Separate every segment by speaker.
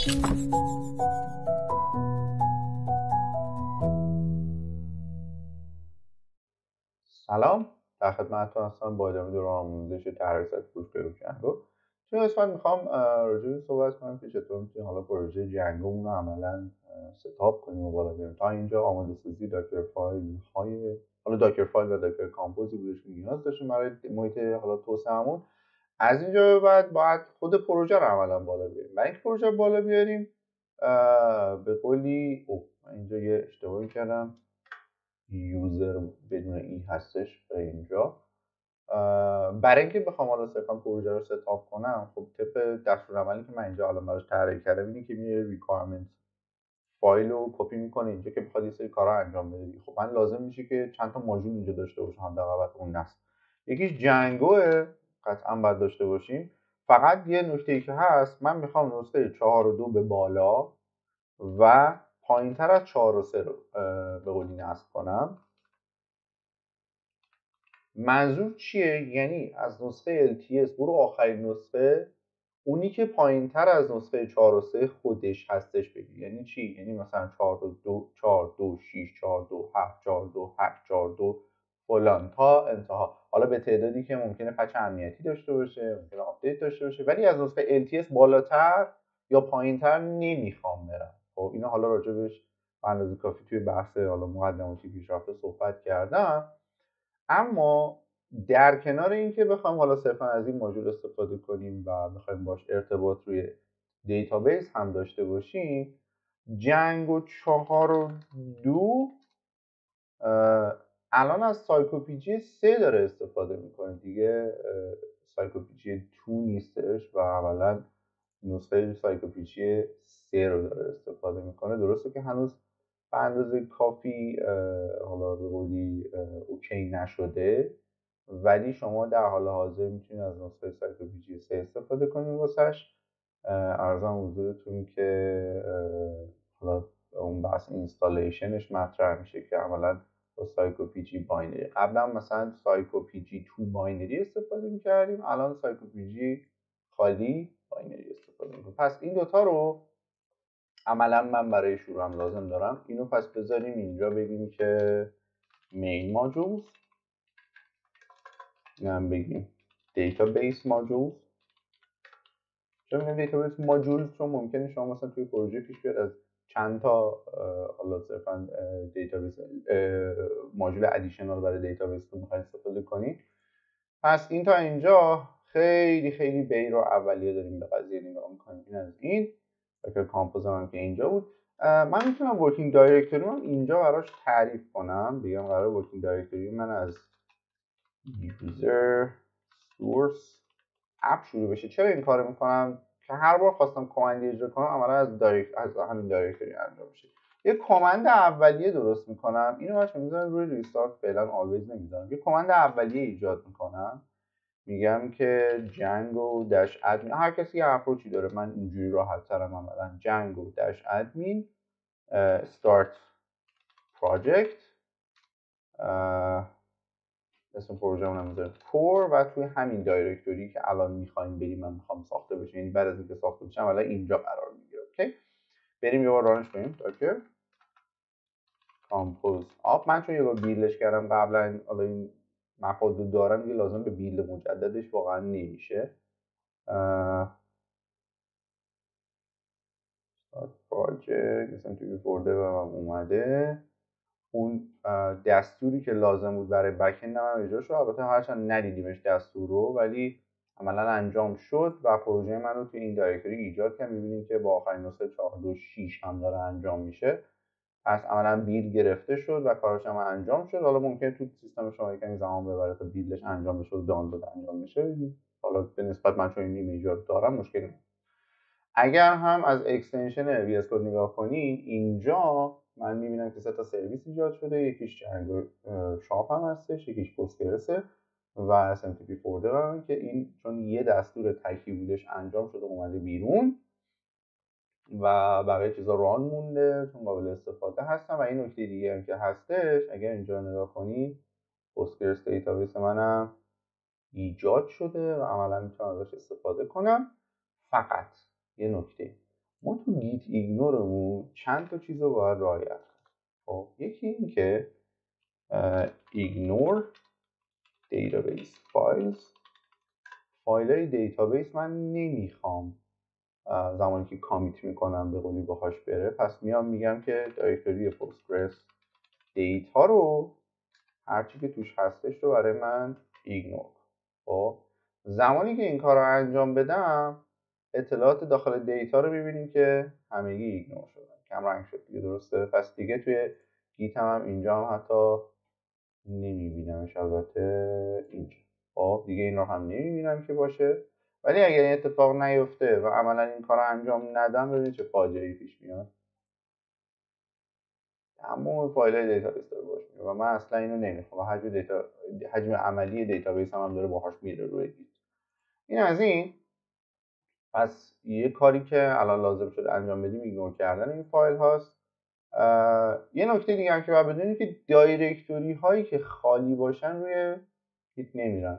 Speaker 1: سلام. در خدمتتون هستم با ادامه دور آموزش درس فروش به جنگو توی قسمت می‌خوام راجع صحبت کنم که چطور می‌تونیم حالا پروژه جنگومون رو عملا ستاپ کنیم و بالا بریم. تا اینجا آماده سازی داکر فایل های حالا داکر فایل و داکر کامپوزی بودش که نیاز داشتیم برای محیط حالا توسعهمون. از اینجا به بعد باید خود پروژه رو عملا بالا بیاریم. برای اینکه پروژه بالا بیاریم به قولی اوه من اینجا یه اشتباهی کردم. user بدون e هستش به اینجا. برای اینکه بخوام حالا صرفا پروژه رو setup کنم خب طبق دستورالعملی که من اینجا حالا براش طراحی کردم اینه که میره requirement file رو کپی می‌کنه اینجا که بخواد یه سری کارا انجام بده خب من لازم میشه که چند تا ماژول اینجا داشته باشم حداقل اون نصب یکیش جنگوه. قطعا باید داشته باشیم. فقط یه نکته که هست من می‌خوام نسخه 4 و 2 به بالا و پایین تر از 4 و 3 رو به قولی نصب کنم. منظور چیه؟ یعنی از نسخه LTS برو آخرین نسخه. اونی که پایین تر از نسخه 4 و 3 خودش هستش بگی یعنی چی؟ یعنی مثلا 4 و 2 4 2 6 4 2 7 4 2 8 4 2 فلان تا انتها. حالا به تعدادی که ممکنه patch امنیتی داشته باشه ممکنه آپدیت داشته باشه ولی از نسخه LTS بالاتر یا پایینتر نمی‌خوام برم. خب اینا حالا راجبش اندازه کافی توی بحث حالا مقدماتی پیشرفته صحبت کردم. اما در کنار اینکه بخوام حالا صرفا از این ماژول استفاده کنیم و بخوایم باش ارتباط روی دیتابیس هم داشته باشیم جنگو چهار و دو الان از psycopg سه داره استفاده می‌کنه دیگه psycopg two نیستش و اولا نسخه psycopg سه رو داره استفاده می‌کنه. درسته که هنوز به اندازه کافی حالا به قولی okay نشده ولی شما در حال حاضر می‌تونید از نسخه psycopg سه استفاده کنید واسش. عرضم حضورتون که حالا اون بحث installation ش مطرح میشه که عملا psycopg binary. قبلا مثلا psycopg two binary استفاده می‌کردیم الان psycopg خالی binary استفاده می‌کنیم. پس این دوتا رو عملا من برای شروع هم لازم دارم. اینو پس بذاریم اینجا بگیم که main modules این بگیم. database modules میگم database modules چون ممکنه شما مثلا توی پروژه پیش بیاد از چند تا حالا صرفا database module additional برای دیتابیس رو می‌خواید استفاده کنید. پس این تا اینجا خیلی خیلی bare و اولیه داریم به قضیه نگاه می‌کنیم. این از این که compose هم که اینجا بود. من می‌تونم working directory من اینجا براش تعریف کنم. بگم قرار working directory من از user source app شروع بشه. چرا این کارو می‌کنم؟ که هر بار خواستم command ی اجرا کنم عملا از direct از همین directory انجام میشه. یه command اولیه درست می‌کنم. اینو باشه می‌ذارم روی restart فعلا always نمی‌ذارم. یه command اولیه ایجاد می‌کنم. میگم که جنگو dash admin هر کسی یه approach ی داره من اینجوری راحت ترم عملا. جنگو dash admin start project اسم پروژه اونم core و توی همین directory که الان می‌خوایم بریم من می‌خوام ساخته بشه یعنی بعد از اینکه ساخته بشه الان اینجا قرار می‌گیره okay؟ بریم یه بار run ش کنیم. docker compose up. من چون یه بار build ش کردم قبلا حالا این مفاد رو دارم دیگه لازم به build مجددش واقعا نمیشه. پراجکت مثلا توی فولدر و اومده. اون دستوری که لازم بود برای بکند هم اجرا شد. البته هرچند ندیدیمش دستور رو ولی عملا انجام شد و پروژه من رو توی این دایرکتوری ایجاد کرد. می‌بینیم که با آخرین نسخه 426 هم داره انجام میشه. پس عملا بیل گرفته شد و کارش هم انجام شد. حالا ممکنه تو سیستم شما یکمی زمان ببره تا بیلش انجام بشه و دانلود انجام بشه. حالا به نسبت من چون این رو دارم مشکلی اگر هم از extension VS نگاه کنید اینجا من می‌بینم که سه تا سرویس ایجاد شده یکیش جنگو شاپ هم هستش یکیش Postgres ه و SMTP فولدر که این چون یه دستور تکی بودش انجام شده اومده بیرون و بقیه چیزا run مونده چون قابل استفاده هستن و این نکته دیگه هم که هستش اگر اینجا نگاه کنید Postgres دیتابیس منم ایجاد شده و عملا می‌تونم ازش استفاده کنم. فقط یه نکته. ما تو gitignore مون چند تا چیز رو باید رعایت خب یکی این که ignore database files فایل های دیتابیس من نمی‌خوام زمانی که commit می‌کنم به قولی باهاش بره. پس میام میگم که directory Postgres data رو هرچی که توش هستش رو برای من ignore خب زمانی که این کار رو انجام بدم اطلاعات داخل data رو می‌بینیم که همگی ignore شدن. کم رنگ شد دیگه درسته. پس دیگه توی Git هم اینجا هم حتی نمیبینمش. البته اینجا. خب دیگه این رو هم نمی‌بینم که باشه. ولی اگر این اتفاق نیفته و عملا این کار رو انجام ندم ببینید چه فاجعه پیش میاد. تمام فایل های دیتابیس داره باش میره و من اصلا اینو نمی‌خوام. حجم دیتا حجم عملی دیتابیس هم, هم داره باهاش میره روی گیت. این از این. پس یه کاری که الان لازم شده انجام بدیم ignore کردن این فایل هاست. یه نکته دیگه هم که باید بدونید که directory هایی که خالی باشن روی گیت نمیرن.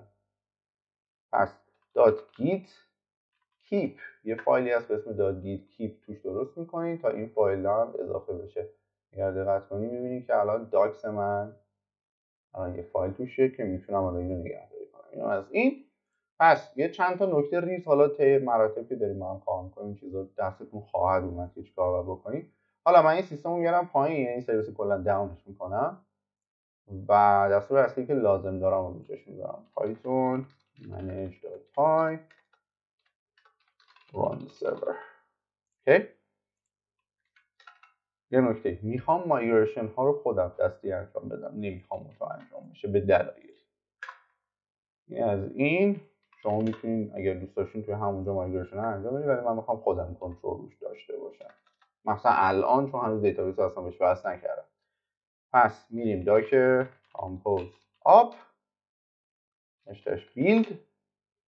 Speaker 1: پس dot git keep. یه فایلی هست به اسم dot git keep توش درست می‌کنید تا این فایل هم اضافه بشه. اگر دقت کنی می‌بینید که الان docs من الان یه فایل توشه که می‌تونم الان اینو نگهداری کنم. اینو از این پس یه چند تا نکته ریز حالا طی مراتب که داریم ما هم کار می‌کنیم چیزا دستتون خواهد اومد که چیکار باید بکنید حالا من این سیستم رو میارم پایین یعنی سرویس کلا down ش می‌کنم. و دستور اصلی که لازم دارم رو اینجاش می‌ذارم. پایتون manage.py run server. OK؟ یه نکته. می‌خوام migration ها رو خودم دستی انجام بدم. نمی‌خوام تو انجام بشه. به دلایل. از این شما می‌تونید اگر دوست داشتین توی همونجا migration ها انجام بدید ولی من می‌خوام خودم کنترل روش داشته باشم. مثلا الان چون هنوز دیتابیس اصلا بهش وصل نکردم. پس میریم Docker Compose up dash dash build.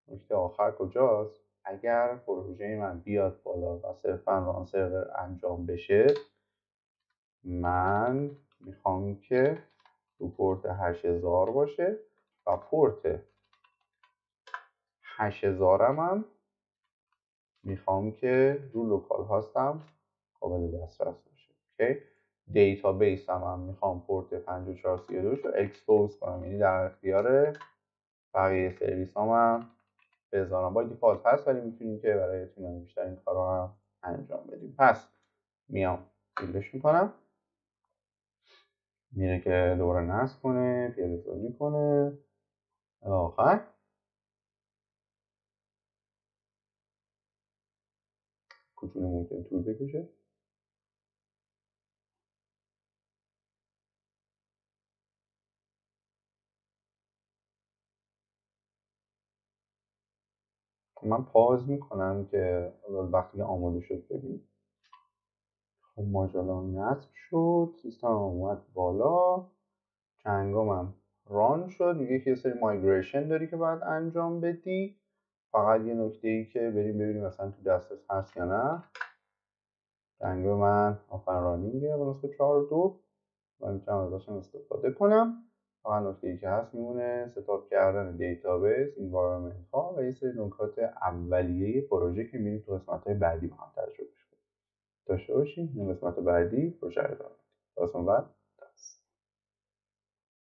Speaker 1: نکته آخر کجاست؟ اگر پروژه من بیاد بالا و صرفا run server انجام بشه من می‌خوام که رو پورت 8000 باشه و پورت 8000 هم می‌خوام که رو localhost م قابل دسترس باشه. OK؟ دیتابیس هم, هم می‌خوام پورت 5432 رو expose کنم. یعنی در اختیار بقیه سرویس هم, هم بذارم. با دیفالت هست ولی می‌تونیم که برای اطمینان بیشتر این کار هم انجام بدیم. پس میام بیلدش می‌کنم. میره که دوباره نصب کنه پیاده کنه. آخر. کوچولو ممکن طول بکشه. من pause می‌کنم که وقتی که آماده شد ببینیم خب ماژولا نصب شد سیستم اومد بالا. جنگو هم run شد. میگه که یه سری migration داری که باید انجام بدی. فقط یه نکته ای که بریم ببینیم مثلا تو دسترس هست یا نه. جنگو من up and running ه نسخه 4 دو. من می‌تونم ازشم استفاده کنم. فقط نکته ای که هست میمونه setup کردن دیتابیس environment ها و یه سری نکات اولیه پروژه که میریم تو قسمت های بعدی با هم تجربه داشته باشیم این قسمت بعدی پروژه ادامه بعد.